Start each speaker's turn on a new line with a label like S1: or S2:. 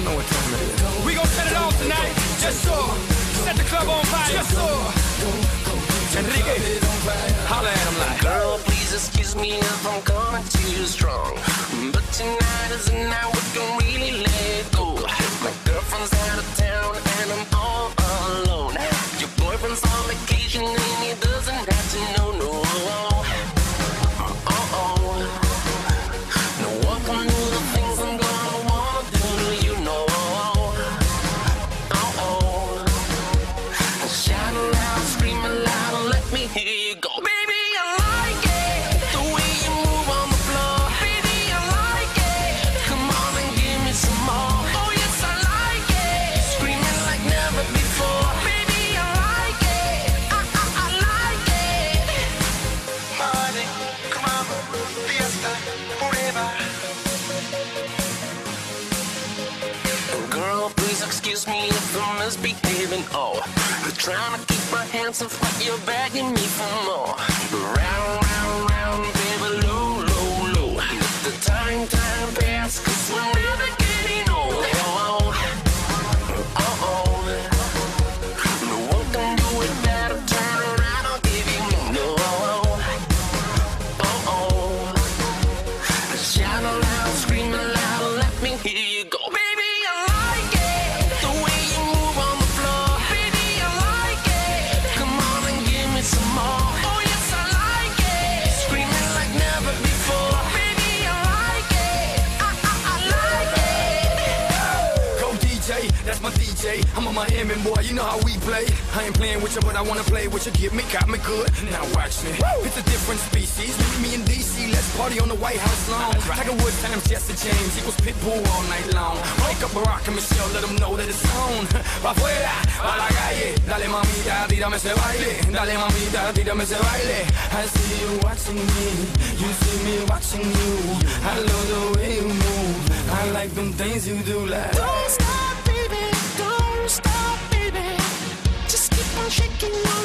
S1: We gon' set it off tonight. Just so. Set the club on fire. Just so. Enrique, holla at him like.
S2: Girl, please excuse me if I'm coming too strong. But tonight is the night we can really let go. My girlfriend's out of town excuse me if I'm misbehaving. Oh, trying to keep my hands off, but you're begging me for more. Round, round, round, baby,
S1: DJ. I'm a Miami boy, you know how we play. I ain't playing with you, but I wanna play with you. Get me, got me good. Now watch me. It's a different species. Meet me in DC, let's party on the White House lawn. Tiger Woods times Jesse James equals Pitbull all night long. Wake up Barack and Michelle, let them know that it's on. Pa' afuera, a la calle. Dale mamita, tírame ese baile. Dale mamita, tírame ese baile. I see you watching me, you see me watching you. I love the way you move. I like them things you do like.
S2: Don't stop. Bye.